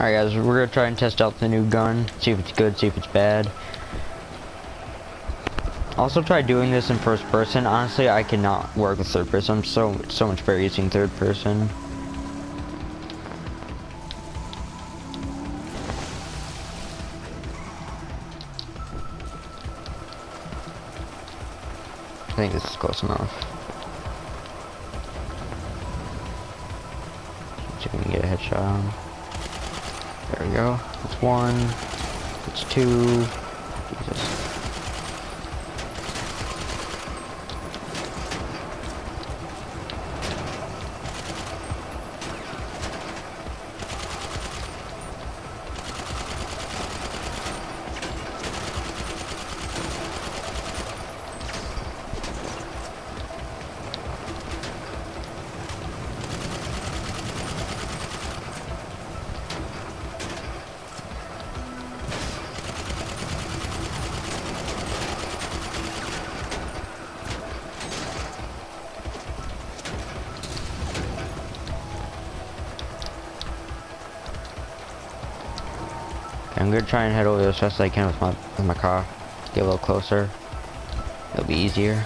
Alright guys, we're gonna try and test out the new gun, see if it's good, see if it's bad. Also try doing this in first person. Honestly, I cannot work with third person. I'm so so much better using third person. I think this is close enough. See if we can get a headshot. There we go. That's one. That's two. Jesus. I'm gonna try and head over as fast as I can with my with my car. Get a little closer. It'll be easier.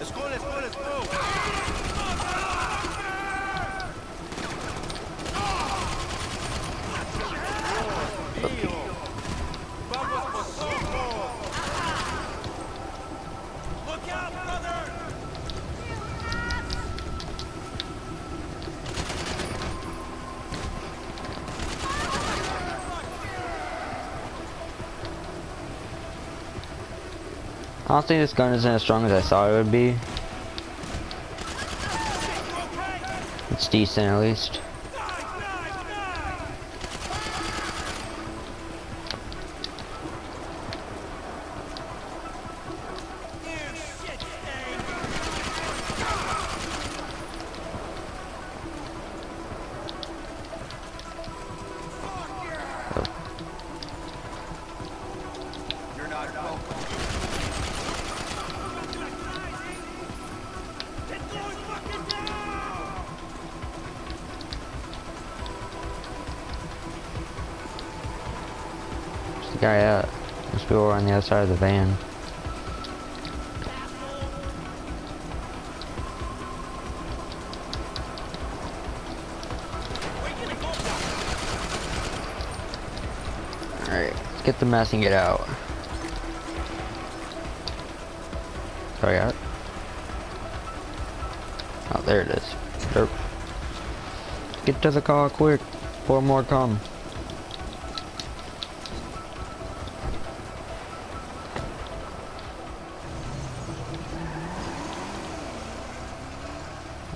Let's go, let's go, let's go. Out, brother! Honestly, this gun isn't as strong as I thought it would be. It's decent at least. The guy? Must be over on the other side of the van. Alright, let's get the mess and get out. Got it. Oh, there it is. Derp. Get to the car quick. Four more come.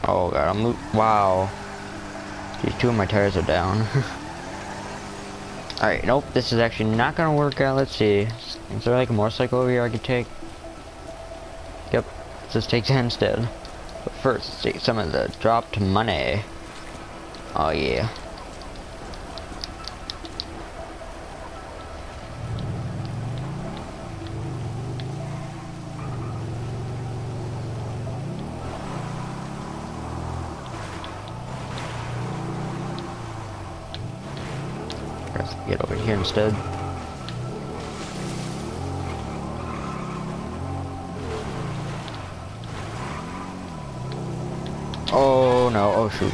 Oh god, I'm wow. These two of my tires are down. Alright, nope, this is actually not gonna work out. Let's see. Is there like a motorcycle over here I could take? Yep, let's just take that instead. But first, let's take some of the dropped money. Oh yeah. Let's get over here instead. Oh no, oh shoot.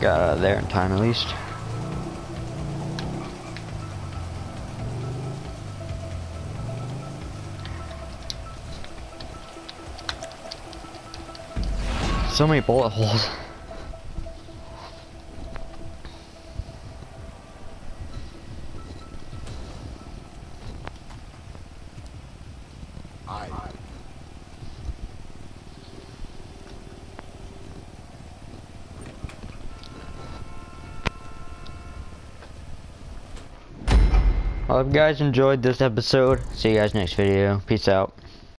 Got out of there in time at least. So many bullet holes. If you guys enjoyed this episode, see you guys next video. Peace out.